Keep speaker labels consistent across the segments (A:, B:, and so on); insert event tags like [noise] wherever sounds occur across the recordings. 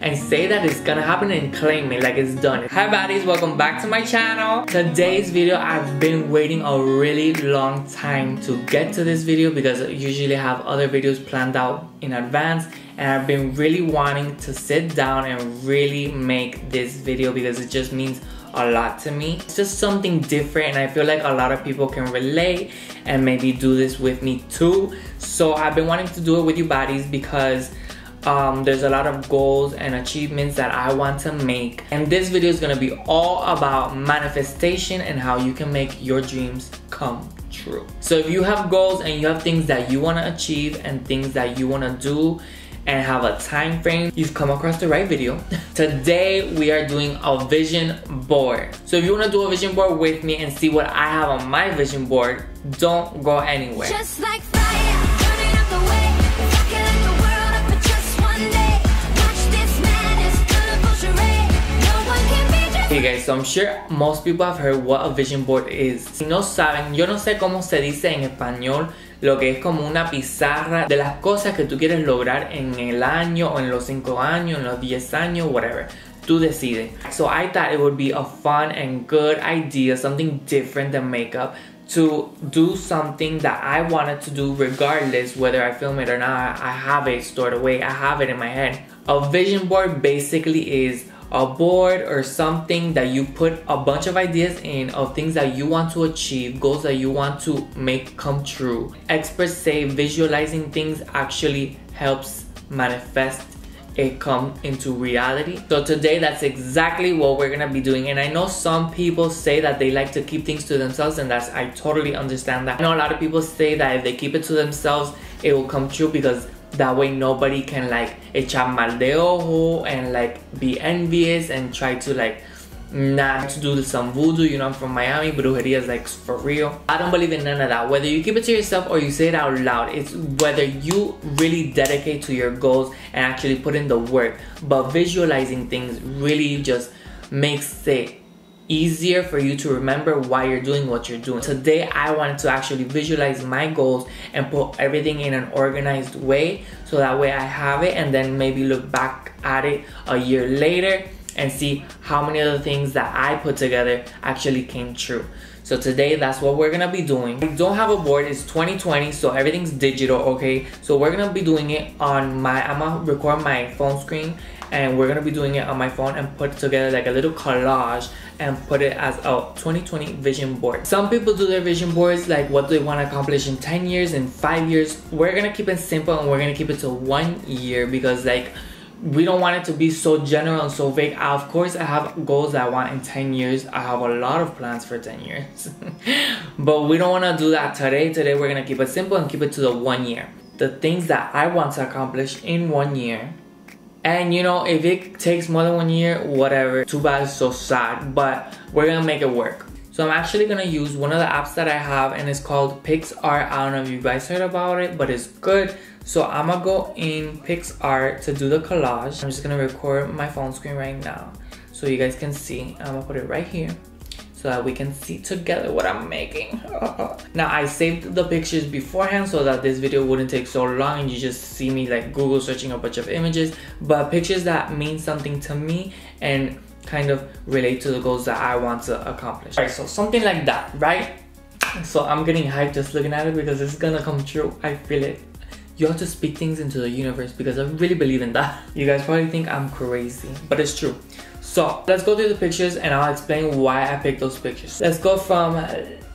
A: and say that it's gonna happen and claim it like it's done. Hi baddies, welcome back to my channel. Today's video, I've been waiting a really long time to get to this video because I usually have other videos planned out in advance and I've been really wanting to sit down and really make this video because it just means a lot to me. It's just something different and I feel like a lot of people can relate and maybe do this with me too. So I've been wanting to do it with you baddies because um, there's a lot of goals and achievements that I want to make and this video is gonna be all about manifestation and how you can make your dreams come true. So if you have goals and you have things that you want to achieve and things that you want to do and have a time frame, you've come across the right video. [laughs] Today we are doing a vision board. So if you want to do a vision board with me and see what I have on my vision board, don't go anywhere. Okay guys, so I'm sure most people have heard what a vision board is. Si no saben, yo no sé cómo se dice en español lo que es como una pizarra de las cosas que tú quieres lograr en el año o en los 5 años, en los 10 años, whatever. Tú decides. So I thought it would be a fun and good idea, something different than makeup to do something that I wanted to do regardless whether I film it or not. I have it stored away, I have it in my head. A vision board basically is a board or something that you put a bunch of ideas in of things that you want to achieve, goals that you want to make come true. Experts say visualizing things actually helps manifest it come into reality. So today that's exactly what we're gonna be doing. And I know some people say that they like to keep things to themselves and that's I totally understand that. I know a lot of people say that if they keep it to themselves, it will come true because that way nobody can like echar mal de ojo and like be envious and try to like not to do some voodoo, you know, I'm from Miami, brujeria is like for real. I don't believe in none of that. Whether you keep it to yourself or you say it out loud, it's whether you really dedicate to your goals and actually put in the work. But visualizing things really just makes it easier for you to remember why you're doing what you're doing. Today, I wanted to actually visualize my goals and put everything in an organized way so that way I have it and then maybe look back at it a year later and see how many of the things that I put together actually came true. So today, that's what we're gonna be doing. We don't have a board, it's 2020, so everything's digital, okay? So we're gonna be doing it on my, I'm gonna record my phone screen and we're gonna be doing it on my phone and put together like a little collage and put it as a 2020 vision board. Some people do their vision boards like what do they want to accomplish in 10 years, in 5 years. We're gonna keep it simple and we're gonna keep it to one year because like we don't want it to be so general and so vague. Of course, I have goals I want in 10 years. I have a lot of plans for 10 years. [laughs] but we don't want to do that today. Today, we're going to keep it simple and keep it to the one year. The things that I want to accomplish in one year and you know, if it takes more than one year, whatever, too bad, it's so sad, but we're gonna make it work. So I'm actually gonna use one of the apps that I have and it's called PicsArt. I don't know if you guys heard about it, but it's good. So I'm gonna go in PicsArt to do the collage. I'm just gonna record my phone screen right now so you guys can see. I'm gonna put it right here so that we can see together what I'm making. [laughs] now I saved the pictures beforehand so that this video wouldn't take so long and you just see me like Google searching a bunch of images, but pictures that mean something to me and kind of relate to the goals that I want to accomplish. Alright, so something like that, right? So I'm getting hyped just looking at it because it's gonna come true. I feel it. You have to speak things into the universe because I really believe in that. You guys probably think I'm crazy, but it's true. So let's go through the pictures and I'll explain why I picked those pictures. Let's go from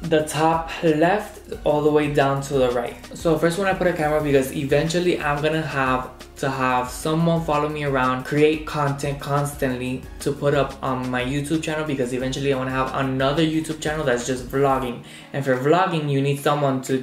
A: the top left all the way down to the right. So first when I put a camera because eventually I'm gonna have to have someone follow me around, create content constantly to put up on my YouTube channel because eventually I wanna have another YouTube channel that's just vlogging. And for vlogging, you need someone to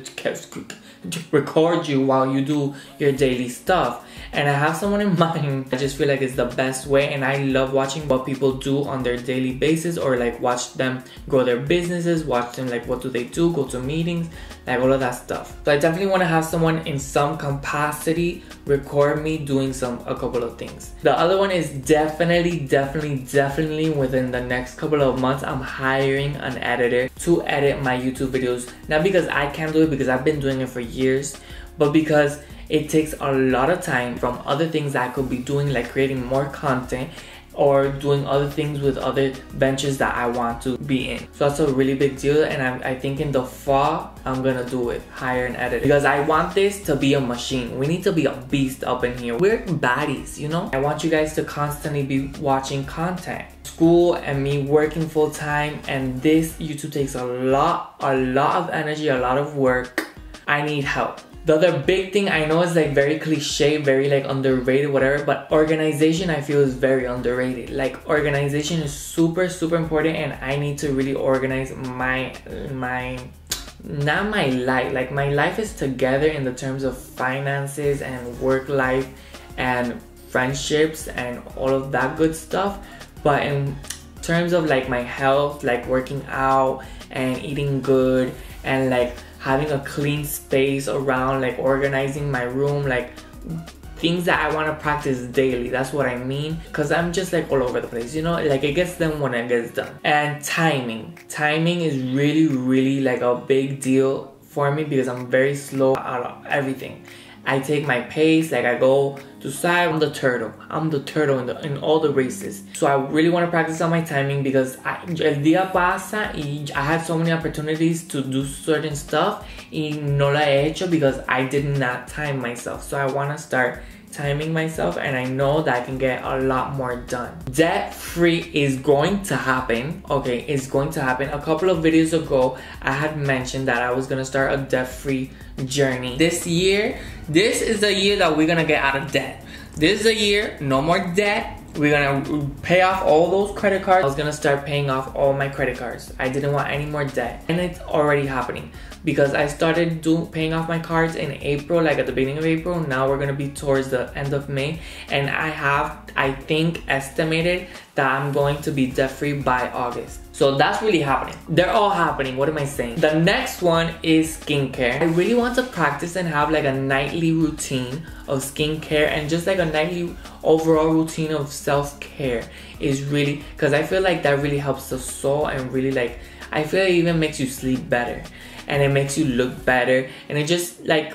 A: record you while you do your daily stuff and I have someone in [laughs] mind. I just feel like it's the best way and I love watching what people do on their daily basis or like watch them grow their businesses, watch them like what do they do, go to meetings, like all of that stuff. So I definitely want to have someone in some capacity record me doing some a couple of things. The other one is definitely, definitely, definitely within the next couple of months, I'm hiring an editor to edit my YouTube videos. Not because I can't do it because I've been doing it for years, but because it takes a lot of time from other things that I could be doing, like creating more content or doing other things with other ventures that I want to be in. So that's a really big deal and I'm, I think in the fall, I'm gonna do it, hire an editor. Because I want this to be a machine. We need to be a beast up in here. We're baddies, you know? I want you guys to constantly be watching content. School and me working full time and this YouTube takes a lot, a lot of energy, a lot of work. I need help. The other big thing I know is like very cliche, very like underrated, whatever, but organization I feel is very underrated. Like organization is super, super important and I need to really organize my my not my life. Like my life is together in the terms of finances and work life and friendships and all of that good stuff. But in terms of like my health, like working out and eating good and like having a clean space around, like organizing my room, like things that I want to practice daily. That's what I mean. Because I'm just like all over the place, you know? Like it gets done when it gets done. And timing. Timing is really, really like a big deal for me because I'm very slow at everything. I take my pace, like I go to side, I'm the turtle. I'm the turtle in, the, in all the races. So I really want to practice on my timing because I, el día pasa y I had so many opportunities to do certain stuff y no la he hecho because I did not time myself. So I want to start timing myself and I know that I can get a lot more done. Debt free is going to happen. Okay, it's going to happen. A couple of videos ago, I had mentioned that I was gonna start a debt free journey. This year, this is the year that we're gonna get out of debt. This is the year, no more debt. We're gonna pay off all those credit cards. I was gonna start paying off all my credit cards. I didn't want any more debt. And it's already happening because I started do, paying off my cards in April, like at the beginning of April. Now we're gonna be towards the end of May, and I have, I think, estimated that I'm going to be debt free by August. So that's really happening. They're all happening. What am I saying? The next one is skincare. I really want to practice and have like a nightly routine of skincare and just like a nightly overall routine of self care is really because I feel like that really helps the soul and really like I feel it even makes you sleep better and it makes you look better. And it just like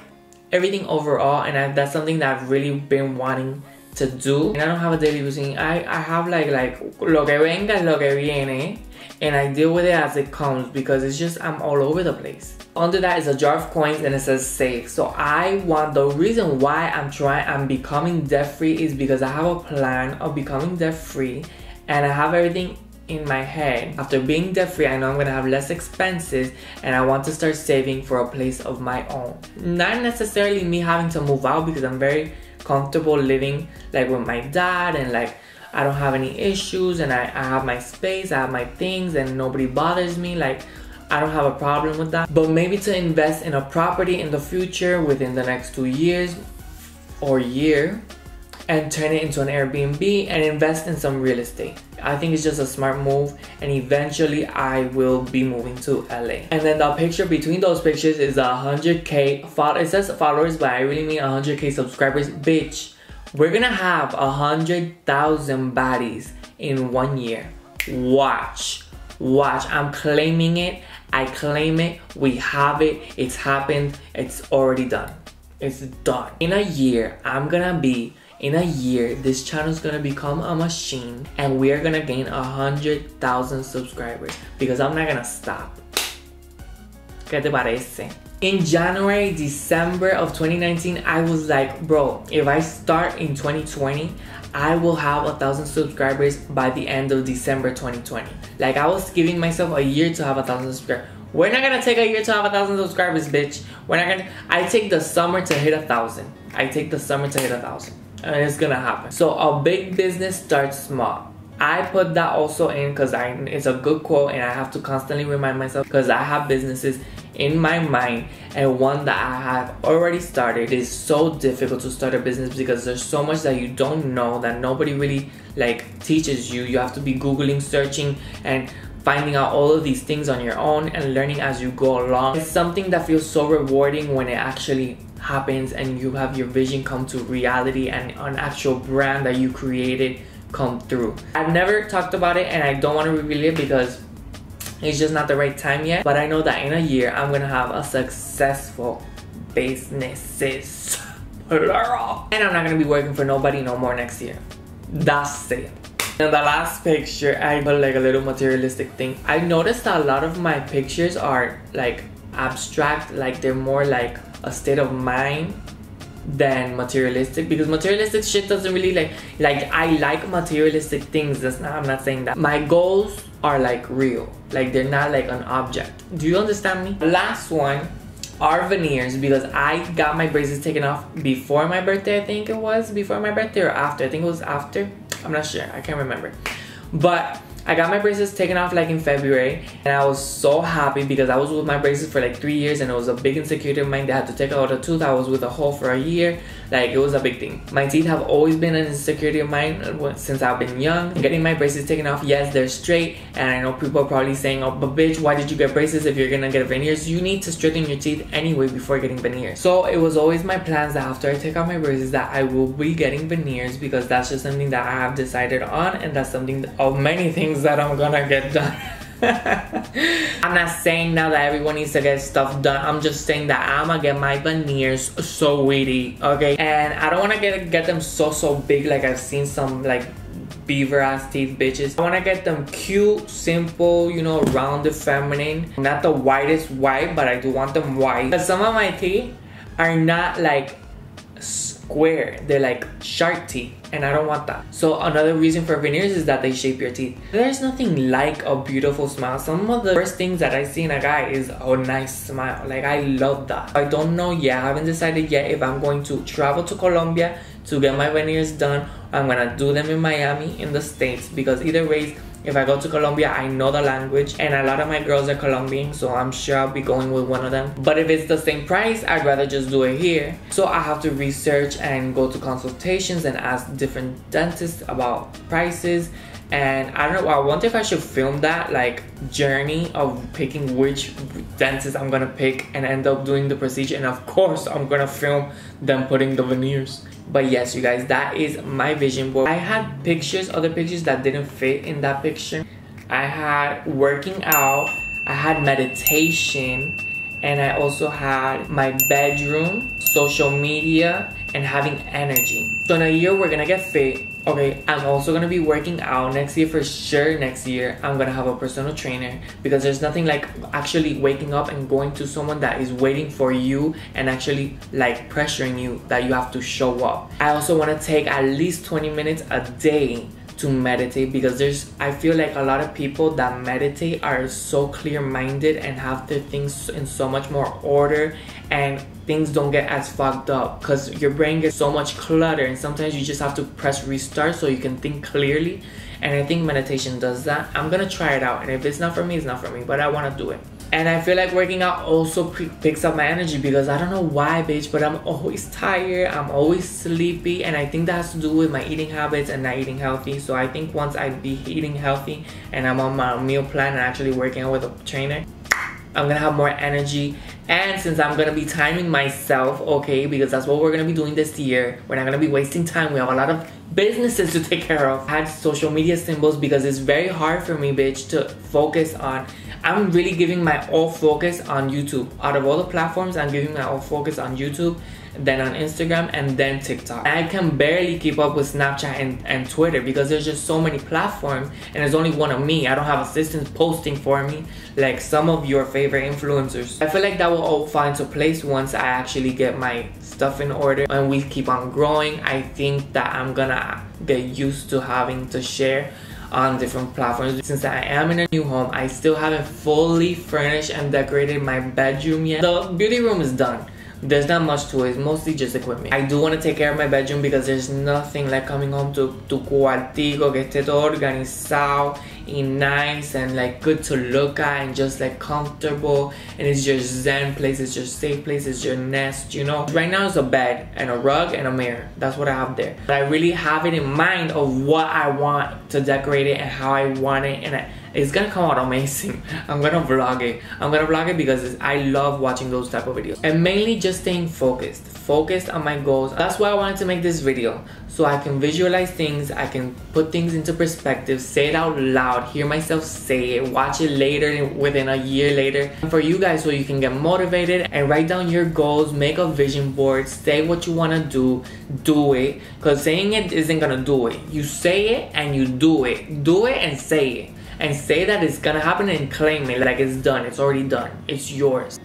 A: everything overall and I, that's something that I've really been wanting to do. And I don't have a daily routine. I, I have like like lo que venga lo que viene and I deal with it as it comes because it's just I'm all over the place. Under that is a jar of coins and it says save. So I want the reason why I'm trying I'm becoming debt free is because I have a plan of becoming debt free and I have everything in my head. After being debt free, I know I'm gonna have less expenses and I want to start saving for a place of my own. Not necessarily me having to move out because I'm very comfortable living like with my dad and like I don't have any issues and I, I have my space, I have my things and nobody bothers me. Like I don't have a problem with that. But maybe to invest in a property in the future within the next two years or year and turn it into an Airbnb and invest in some real estate. I think it's just a smart move and eventually I will be moving to LA. And then the picture between those pictures is 100k follow it says followers but I really mean 100k subscribers. Bitch, we're gonna have 100,000 bodies in one year. Watch. Watch. I'm claiming it. I claim it. We have it. It's happened. It's already done. It's done. In a year, I'm gonna be in a year, this channel is gonna become a machine and we are gonna gain a hundred thousand subscribers because I'm not gonna stop. ¿Qué te parece? In January, December of 2019, I was like, bro, if I start in 2020, I will have a thousand subscribers by the end of December 2020. Like I was giving myself a year to have a thousand subscribers. We're not gonna take a year to have a thousand subscribers, bitch. We're not gonna. I take the summer to hit a thousand. I take the summer to hit a thousand and it's gonna happen. So a big business starts small. I put that also in because I it's a good quote and I have to constantly remind myself because I have businesses in my mind and one that I have already started is so difficult to start a business because there's so much that you don't know that nobody really like teaches you. You have to be googling, searching and finding out all of these things on your own and learning as you go along. It's something that feels so rewarding when it actually happens and you have your vision come to reality and an actual brand that you created come through. I've never talked about it and I don't want to reveal it because it's just not the right time yet. But I know that in a year I'm gonna have a successful businesses. [laughs] And I'm not gonna be working for nobody no more next year. That's it. In the last picture, I put like a little materialistic thing. I noticed that a lot of my pictures are like abstract, like they're more like a state of mind than materialistic because materialistic shit doesn't really like like I like materialistic things that's not I'm not saying that. My goals are like real. Like they're not like an object. Do you understand me? Last one are veneers because I got my braces taken off before my birthday I think it was before my birthday or after I think it was after I'm not sure I can't remember. But I got my braces taken off like in February and I was so happy because I was with my braces for like three years and it was a big insecurity of mine that I had to take out a tooth. I was with a hole for a year. Like it was a big thing. My teeth have always been an insecurity of mine uh, since I've been young. Getting my braces taken off, yes, they're straight. And I know people are probably saying, oh, but bitch, why did you get braces if you're gonna get veneers? You need to straighten your teeth anyway before getting veneers. So it was always my plans that after I take out my braces that I will be getting veneers because that's just something that I have decided on and that's something of many things that I'm gonna get done. [laughs] [laughs] I'm not saying now that everyone needs to get stuff done. I'm just saying that I'm gonna get my veneers so weedy, okay? And I don't wanna get get them so so big like I've seen some like beaver ass teeth bitches. I wanna get them cute, simple, you know, rounded, feminine. Not the whitest white, but I do want them white. But some of my teeth are not like square. They're like shark teeth and I don't want that. So another reason for veneers is that they shape your teeth. There's nothing like a beautiful smile. Some of the first things that I see in a guy is a nice smile. Like I love that. I don't know yet. I haven't decided yet if I'm going to travel to Colombia to get my veneers done. I'm gonna do them in Miami in the States because either ways if I go to Colombia, I know the language and a lot of my girls are Colombian, so I'm sure I'll be going with one of them. But if it's the same price, I'd rather just do it here. So I have to research and go to consultations and ask different dentists about prices and I don't know. I wonder if I should film that like journey of picking which dentist I'm gonna pick and end up doing the procedure. And of course, I'm gonna film them putting the veneers. But yes, you guys, that is my vision board. I had pictures, other pictures that didn't fit in that picture. I had working out. I had meditation and I also had my bedroom, social media, and having energy. So in a year, we're gonna get fit. Okay, I'm also gonna be working out next year for sure. Next year, I'm gonna have a personal trainer because there's nothing like actually waking up and going to someone that is waiting for you and actually like pressuring you that you have to show up. I also wanna take at least 20 minutes a day to meditate because there's I feel like a lot of people that meditate are so clear-minded and have their things in so much more order and things don't get as fucked up because your brain gets so much clutter and sometimes you just have to press restart so you can think clearly and I think meditation does that. I'm gonna try it out and if it's not for me, it's not for me, but I wanna do it. And I feel like working out also picks up my energy because I don't know why, bitch, but I'm [laughs] always tired. I'm always sleepy. And I think that has to do with my eating habits and not eating healthy. So I think once I be eating healthy and I'm on my meal plan and actually working out with a trainer, I'm gonna have more energy. And since I'm gonna be timing myself, okay, because that's what we're gonna be doing this year, we're not gonna be wasting time. We have a lot of businesses to take care of. I had social media symbols because it's very hard for me, bitch, to focus on I'm really giving my all focus on YouTube. Out of all the platforms, I'm giving my all focus on YouTube, then on Instagram, and then TikTok. I can barely keep up with Snapchat and, and Twitter because there's just so many platforms and there's only one of me. I don't have assistants posting for me like some of your favorite influencers. I feel like that will all fall into place once I actually get my stuff in order and we keep on growing. I think that I'm gonna get used to having to share on different platforms. Since I am in a new home, I still haven't fully furnished and decorated my bedroom yet. The beauty room is done. There's not much to it, it's mostly just equipment. I do want to take care of my bedroom because there's nothing like coming home to tu cuartico que esté todo organizado and nice and like good to look at and just like comfortable and it's your zen place, it's your safe place, it's your nest, you know. Right now it's a bed and a rug and a mirror. That's what I have there. But I really have it in mind of what I want to decorate it and how I want it and I, it's gonna come out amazing. [laughs] I'm gonna vlog it. I'm gonna vlog it because I love watching those type of videos. And mainly just staying focused. Focused on my goals. That's why I wanted to make this video. So I can visualize things, I can put things into perspective, say it out loud, hear myself say it, watch it later within a year later. And for you guys so you can get motivated and write down your goals, make a vision board, say what you wanna do, do it. Cause saying it isn't gonna do it. You say it and you do it. Do it and say it and say that it's gonna happen and claim it like it's done, it's already done, it's yours.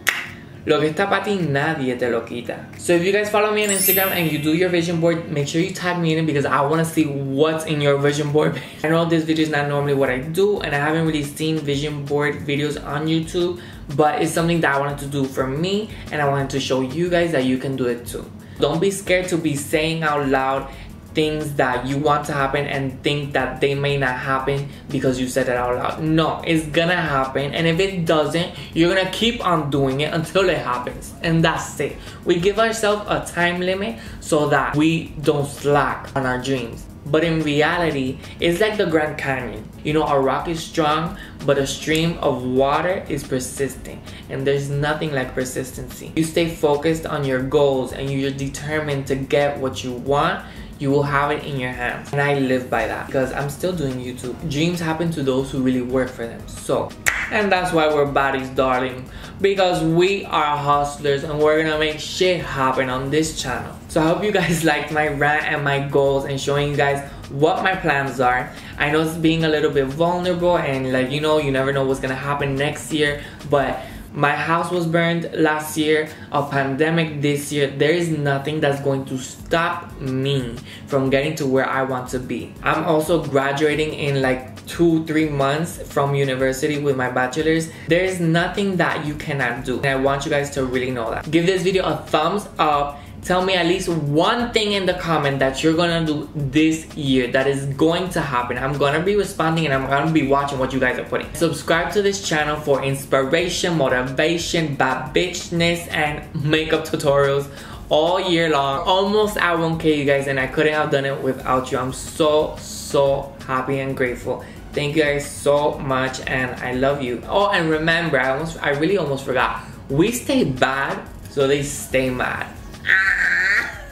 A: Lo que está para ti, nadie te lo quita. So if you guys follow me on Instagram and you do your vision board, make sure you tag me in it because I want to see what's in your vision board. [laughs] I know this video is not normally what I do and I haven't really seen vision board videos on YouTube, but it's something that I wanted to do for me and I wanted to show you guys that you can do it too. Don't be scared to be saying out loud things that you want to happen and think that they may not happen because you said it out loud. No, it's gonna happen. And if it doesn't, you're gonna keep on doing it until it happens. And that's it. We give ourselves a time limit so that we don't slack on our dreams. But in reality, it's like the Grand Canyon. You know, a rock is strong, but a stream of water is persistent. And there's nothing like persistency. You stay focused on your goals and you're determined to get what you want you will have it in your hands. And I live by that because I'm still doing YouTube. Dreams happen to those who really work for them. So, and that's why we're buddies, darling. Because we are hustlers and we're gonna make shit happen on this channel. So I hope you guys [laughs] liked my rant and my goals and showing you guys what my plans are. I know it's being a little bit vulnerable and like, you know, you never know what's gonna happen next year, but my house was burned last year, a pandemic this year. There is nothing that's going to stop me from getting to where I want to be. I'm also graduating in like two, three months from university with my bachelor's. There is nothing that you cannot do. And I want you guys to really know that. Give this video a thumbs up tell me at least one thing in the comment that you're gonna do this year that is going to happen. I'm gonna be responding and i'm gonna be watching what you guys are putting. Subscribe to this channel for inspiration motivation bad bitchness and makeup tutorials all year long. Almost at 1k you guys and i couldn't have done it without you. I'm so so happy and grateful. Thank you guys so much and i love you. Oh and remember i almost i really almost forgot. We stay bad so they stay mad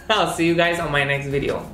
A: I'll see you guys on my next video.